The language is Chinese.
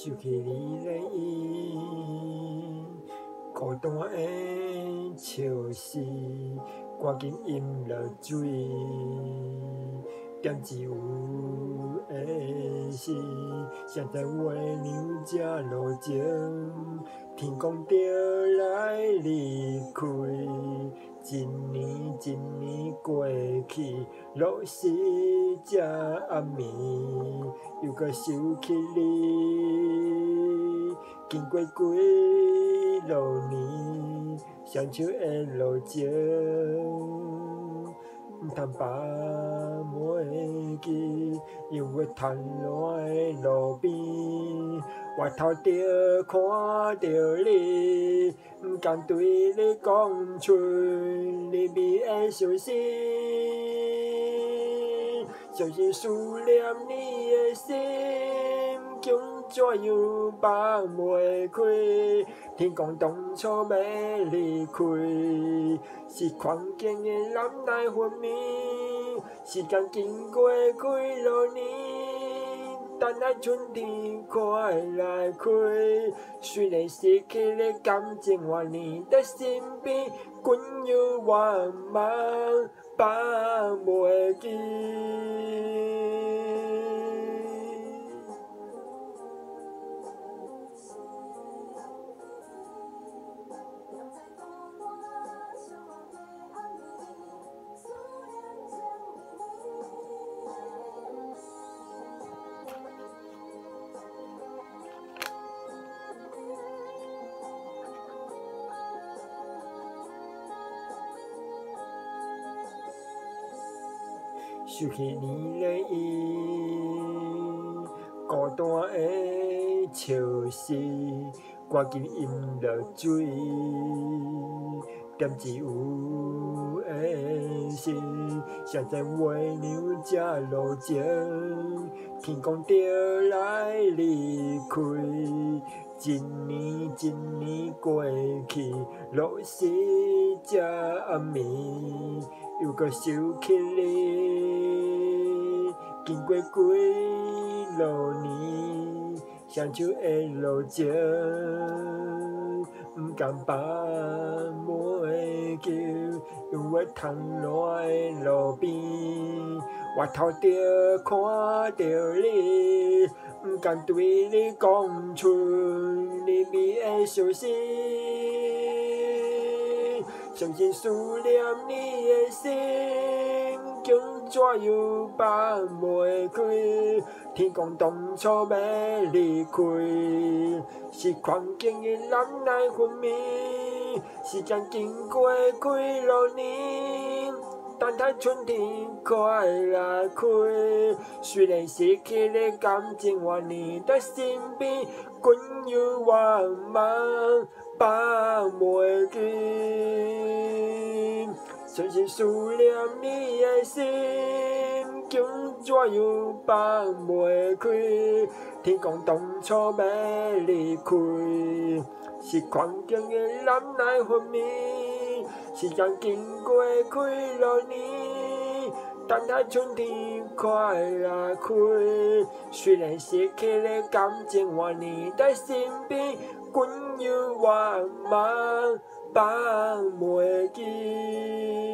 想起你的影，孤单的笑死，赶紧饮了水，点一有的是，谁知为娘这路情，天公着来离开。一年一年过去，落时这暗暝，又搁想起你。经过几落年，双手的路情，毋通放袂记，因为贪恋的路边，回头着看着你。毋敢对你讲出你美的伤心，伤心思念你的心，竟怎样放袂开？天公当初要离开，是看见的男来昏迷，时间经过几落年。等待春天快来开，虽然失去了感情，我你的身边，滚有万万放袂记。起你的影，孤单的笑死，赶紧饮了水，点一有的是，谁知为娘这路情，天公着来离开，一年一年过去，落时这暗暝。又搁想起你，经过几落年，双手的路情，毋甘放袂记，因为贪恋的路边，回头着看着你，毋甘对你讲出你美的伤心。伤心思念你的心，怎样放袂开？天公当初要离开，是环境的男来昏迷。时间经过几落年，等待春天快来开。虽然失去了感情，我你在身边，滚又万万。放袂记，深深思念你的心，竟怎样放袂开？天公当初要离开，是看见的男来昏迷。时间经过几落年，等待春天快来开。虽然失去了感情，我你在身边。滚又万万放袂记。